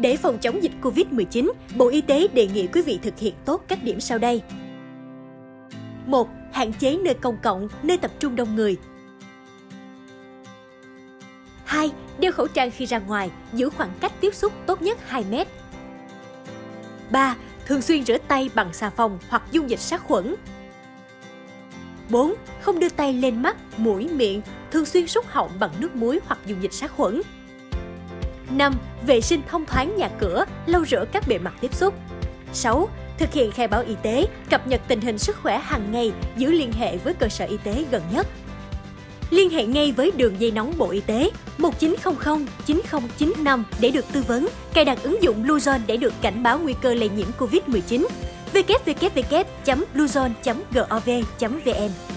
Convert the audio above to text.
Để phòng chống dịch Covid-19, Bộ Y tế đề nghị quý vị thực hiện tốt các điểm sau đây. 1. Hạn chế nơi công cộng, nơi tập trung đông người. 2. Đeo khẩu trang khi ra ngoài, giữ khoảng cách tiếp xúc tốt nhất 2 mét. 3. Thường xuyên rửa tay bằng xà phòng hoặc dung dịch sát khuẩn. 4. Không đưa tay lên mắt, mũi, miệng, thường xuyên súc họng bằng nước muối hoặc dung dịch sát khuẩn. 5. Vệ sinh thông thoáng nhà cửa, lau rửa các bề mặt tiếp xúc. 6. Thực hiện khai báo y tế, cập nhật tình hình sức khỏe hàng ngày, giữ liên hệ với cơ sở y tế gần nhất. Liên hệ ngay với đường dây nóng Bộ Y tế 1900 9095 để được tư vấn, cài đặt ứng dụng Bluezone để được cảnh báo nguy cơ lây nhiễm COVID-19. www.bluezone.gov.vn